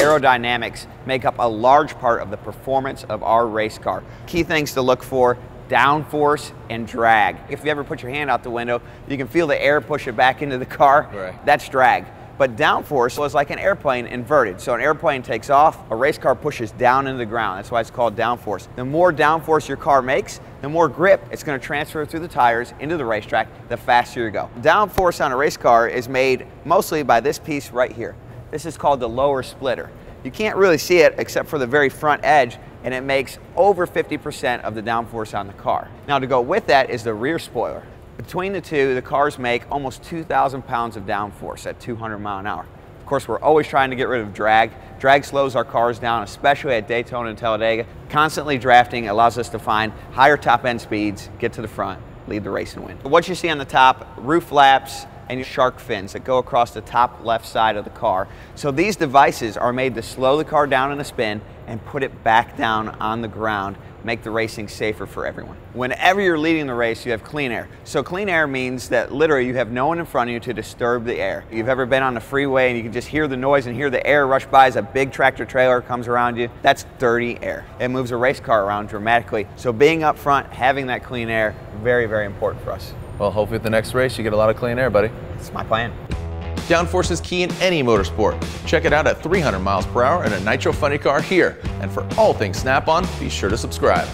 aerodynamics make up a large part of the performance of our race car. Key things to look for, downforce and drag. If you ever put your hand out the window, you can feel the air push it back into the car. Right. That's drag. But downforce was like an airplane inverted. So an airplane takes off, a race car pushes down into the ground. That's why it's called downforce. The more downforce your car makes, the more grip it's going to transfer through the tires into the racetrack, the faster you go. Downforce on a race car is made mostly by this piece right here. This is called the lower splitter. You can't really see it except for the very front edge, and it makes over 50% of the downforce on the car. Now to go with that is the rear spoiler. Between the two, the cars make almost 2,000 pounds of downforce at 200 mile an hour. Of course, we're always trying to get rid of drag. Drag slows our cars down, especially at Daytona and Talladega. Constantly drafting allows us to find higher top end speeds, get to the front, lead the race and win. What you see on the top, roof flaps, and shark fins that go across the top left side of the car. So these devices are made to slow the car down in a spin and put it back down on the ground, make the racing safer for everyone. Whenever you're leading the race, you have clean air. So clean air means that literally you have no one in front of you to disturb the air. You've ever been on the freeway and you can just hear the noise and hear the air rush by as a big tractor trailer comes around you? That's dirty air. It moves a race car around dramatically. So being up front, having that clean air, very, very important for us. Well, hopefully at the next race you get a lot of clean air, buddy. It's my plan. Downforce is key in any motorsport. Check it out at 300 miles per hour in a Nitro Funny car here. And for all things Snap-on, be sure to subscribe.